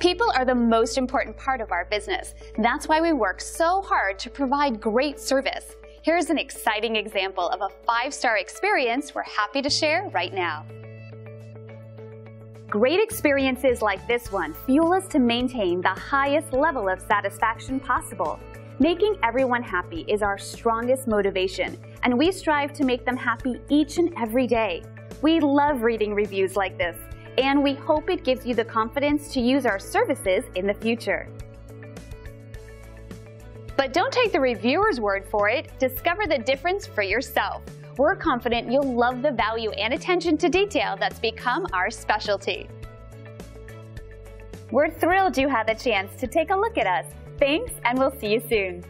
People are the most important part of our business. That's why we work so hard to provide great service. Here's an exciting example of a five-star experience we're happy to share right now. Great experiences like this one fuel us to maintain the highest level of satisfaction possible. Making everyone happy is our strongest motivation, and we strive to make them happy each and every day. We love reading reviews like this, and we hope it gives you the confidence to use our services in the future. But don't take the reviewer's word for it. Discover the difference for yourself. We're confident you'll love the value and attention to detail that's become our specialty. We're thrilled you had the chance to take a look at us. Thanks, and we'll see you soon.